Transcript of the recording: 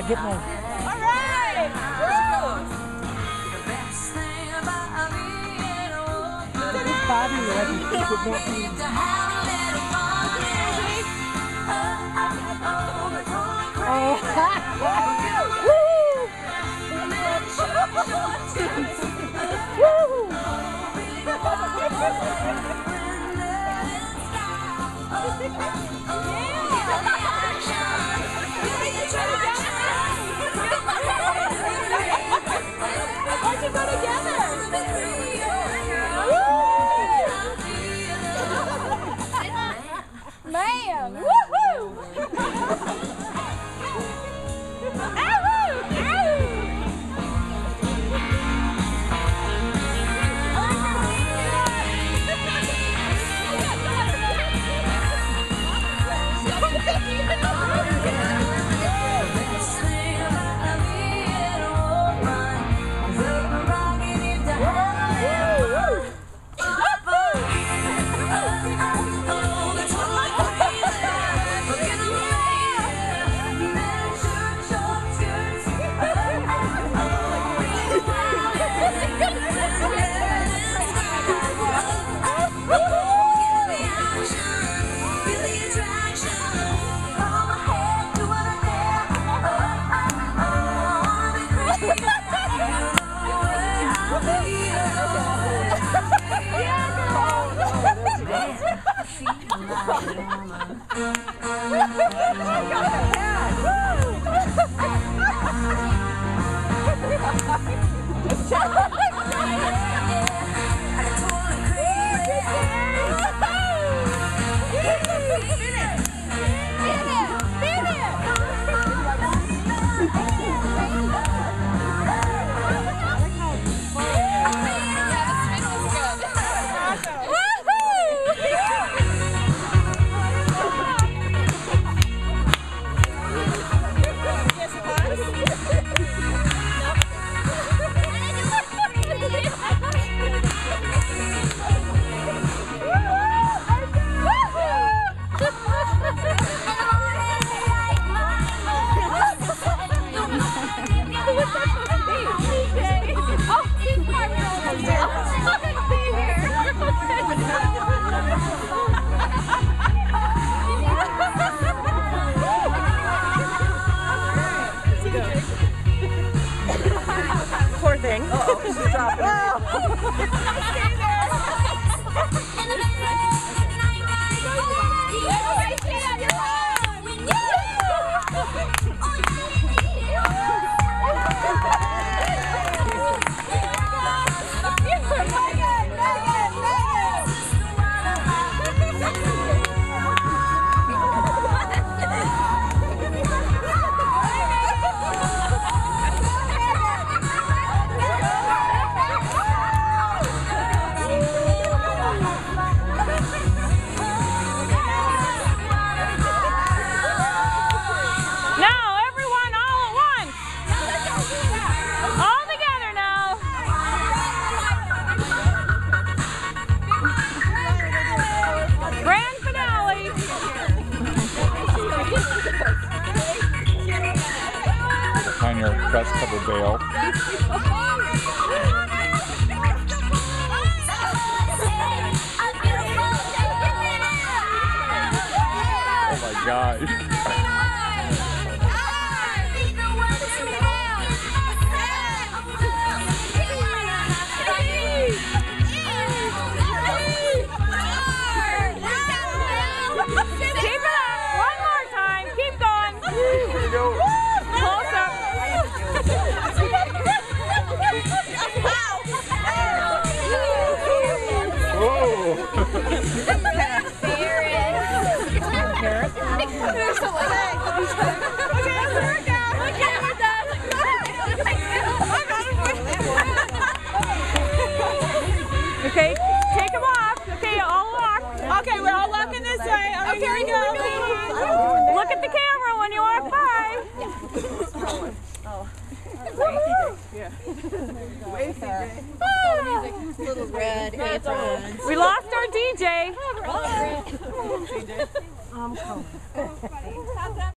gotta get my. All right. Bobby, I can keep it more. Why'd Thing. Uh-oh, she's dropping. Now, Grand finale. on your crest cover bail. Oh my gosh. We lost our DJ.